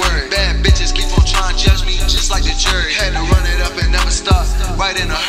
Bad bitches keep on trying to judge me, just like the jury. Had to run it up and never stop, right in a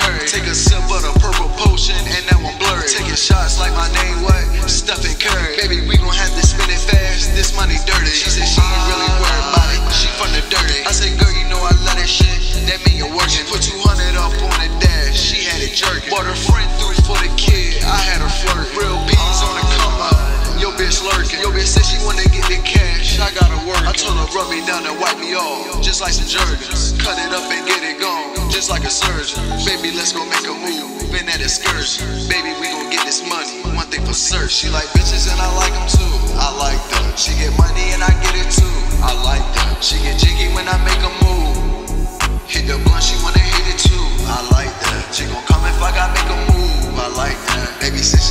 told her rub me down and wipe me off, just like some Jergens. Cut it up and get it gone, just like a surgeon. Baby, let's go make a move, been at excursion. Baby, we gon' get this money, one thing for certain. She like bitches and I like them too, I like that. She get money and I get it too, I like that. She get jiggy when I make a move. Hit the blunt, she wanna hit it too. I like that. She gon' come if I gotta make a move. I like that. Baby said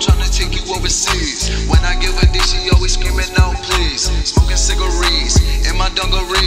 Trying to take you overseas. When I give a D, she always screaming out, please. Smoking cigarettes in my dungarees.